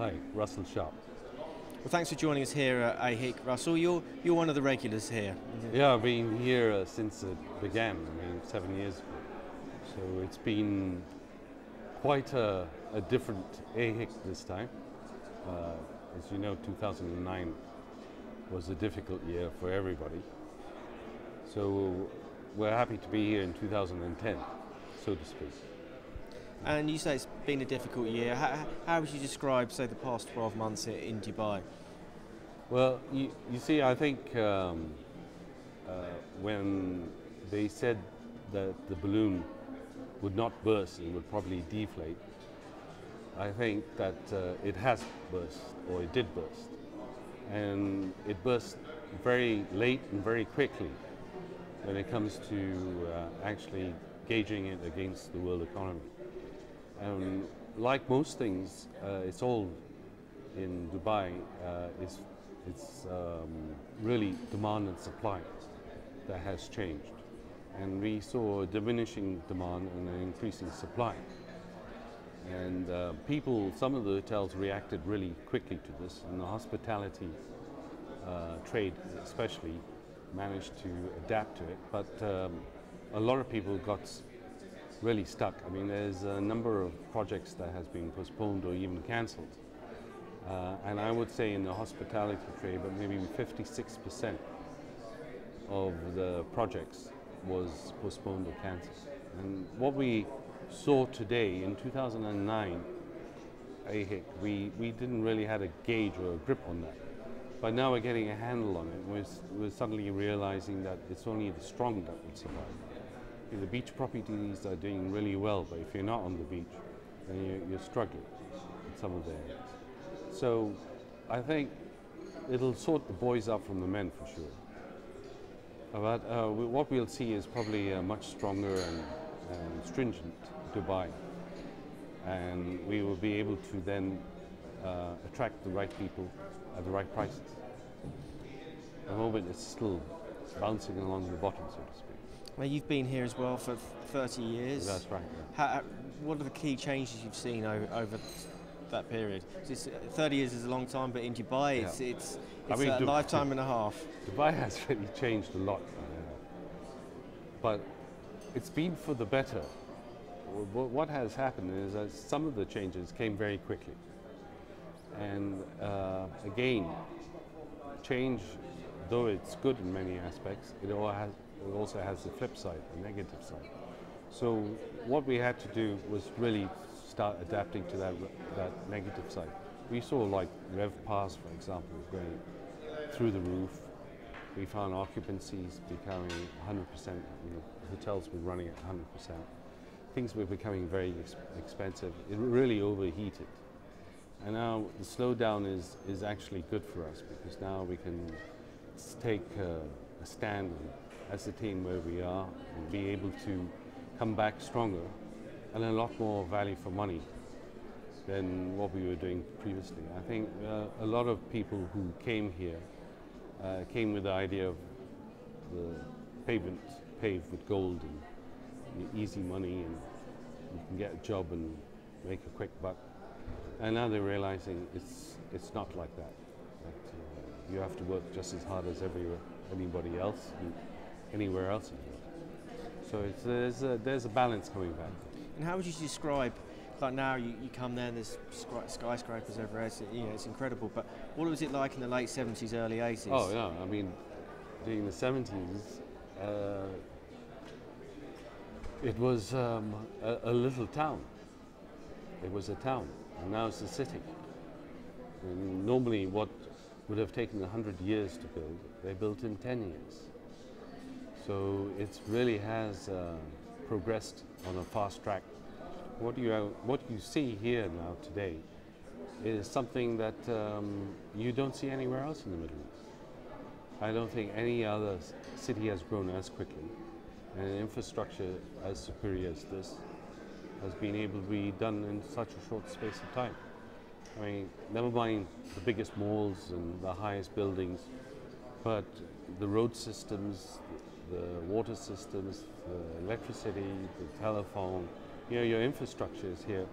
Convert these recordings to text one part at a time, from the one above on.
Hi, Russell Sharpe. Well, thanks for joining us here at AHIC, Russell. You're, you're one of the regulars here. Yeah, I've been here uh, since it began, I mean, seven years ago. So it's been quite a, a different AHIC this time. Uh, as you know, 2009 was a difficult year for everybody. So we're happy to be here in 2010, so to speak. And you say it's been a difficult year. How, how would you describe, say, the past 12 months in Dubai? Well, you, you see, I think um, uh, when they said that the balloon would not burst, and would probably deflate, I think that uh, it has burst, or it did burst. And it burst very late and very quickly when it comes to uh, actually gauging it against the world economy. And like most things, uh, it's all in Dubai. Uh, it's it's um, really demand and supply that has changed, and we saw a diminishing demand and an increasing supply. And uh, people, some of the hotels reacted really quickly to this, and the hospitality uh, trade, especially, managed to adapt to it. But um, a lot of people got really stuck. I mean, there's a number of projects that has been postponed or even cancelled. Uh, and I would say in the hospitality trade, but maybe 56% of the projects was postponed or cancelled. And what we saw today in 2009, AHIC, we, we didn't really have a gauge or a grip on that. But now we're getting a handle on it. We're, we're suddenly realizing that it's only the strong that will survive the beach properties are doing really well, but if you're not on the beach, then you're, you're struggling in some of the areas. So I think it'll sort the boys out from the men for sure. But uh, what we'll see is probably a much stronger and, and, stringent Dubai. And we will be able to then uh, attract the right people at the right prices. At the moment, it's still bouncing along the bottom, so to speak. Well, you've been here as well for 30 years. That's right. Yeah. How, what are the key changes you've seen over, over that period? 30 years is a long time, but in Dubai, yeah. it's, it's, it's I mean, a lifetime and a half. Dubai has really changed a lot. But it's been for the better. What has happened is that some of the changes came very quickly. And uh, again, change, though it's good in many aspects, it all has it also has the flip side, the negative side. So what we had to do was really start adapting to that, that negative side. We saw like RevPARs, for example, going through the roof. We found occupancies becoming 100%, you know, hotels were running at 100%. Things were becoming very ex expensive. It really overheated. And now the slowdown is, is actually good for us because now we can take a stand ascertain where we are and be able to come back stronger and a lot more value for money than what we were doing previously. I think uh, a lot of people who came here uh, came with the idea of the pavement paved with gold and easy money and you can get a job and make a quick buck. And now they're realizing it's, it's not like that. that uh, you have to work just as hard as every, anybody else anywhere else in the world. So it's, there's, a, there's a balance coming back. And how would you describe, like now you, you come there and there's skyscrapers everywhere, it's, you know, it's incredible, but what was it like in the late 70s, early 80s? Oh yeah, I mean, during the 70s, uh, it was um, a, a, little town. It was a town, and now it's a city. And normally what would have taken 100 years to build, they built in 10 years. So it really has uh, progressed on a fast track. What you, what you see here now today is something that um, you don't see anywhere else in the Middle East. I don't think any other city has grown as quickly and an infrastructure as superior as this has been able to be done in such a short space of time. I mean, never mind the biggest malls and the highest buildings, but the road systems, the water systems, the electricity, the telephone, you know, your infrastructure is here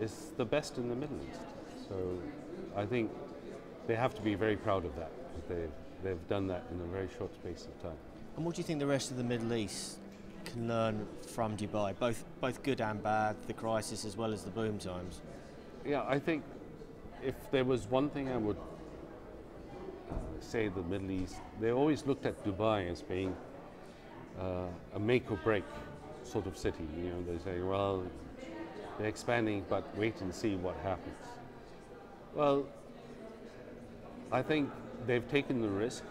is the best in the Middle East. So I think they have to be very proud of that. They've, they've done that in a very short space of time. And what do you think the rest of the Middle East can learn from Dubai, both both good and bad, the crisis as well as the boom times? Yeah, I think if there was one thing I would uh, say the Middle East, they always looked at Dubai as being uh, a make or break sort of city. You know, they say, well, they're expanding, but wait and see what happens. Well, I think they've taken the risk,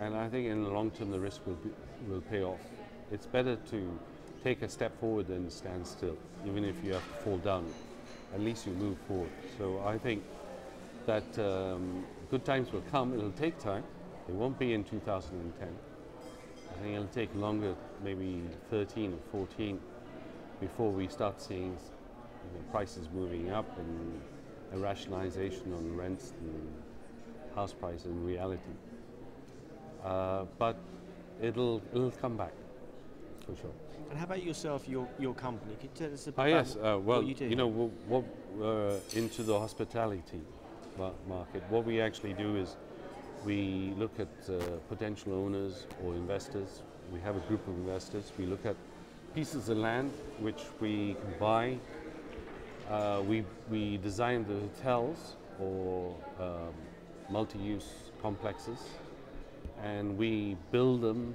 and I think in the long term the risk will, be, will pay off. It's better to take a step forward than stand still, even if you have to fall down. At least you move forward. So I think that um, good times will come. It'll take time. It won't be in 2010. I think it'll take longer, maybe 13 or 14, before we start seeing prices moving up and a rationalization on rents and house prices in reality. Uh, but it'll it'll come back for sure. And how about yourself, your your company? Can you tell us about oh, yes, uh, well, you do? You know, what uh, into the hospitality market. What we actually do is we look at uh, potential owners or investors. We have a group of investors. We look at pieces of land which we can buy. Uh, we we design the hotels or um, multi-use complexes and we build them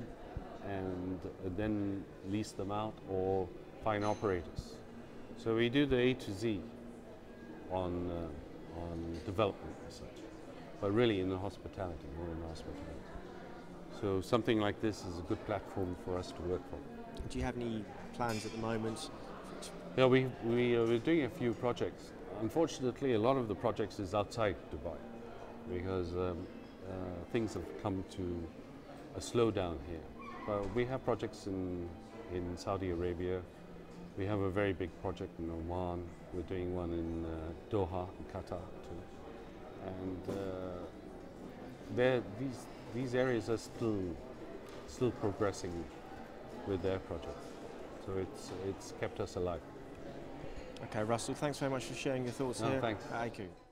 and then lease them out or find operators. So we do the A to Z on, uh, on development as such, but really in the hospitality, more in the hospitality. So something like this is a good platform for us to work from. Do you have any plans at the moment? Yeah, we, we, uh, we're doing a few projects. Unfortunately, a lot of the projects is outside Dubai because um, uh, things have come to a slowdown here. But we have projects in, in Saudi Arabia. We have a very big project in Oman. We're doing one in uh, Doha, in Qatar too. And uh, these, these areas are still, still progressing with their projects. So it's, it's kept us alive. Okay, Russell, thanks very much for sharing your thoughts no, here thanks. at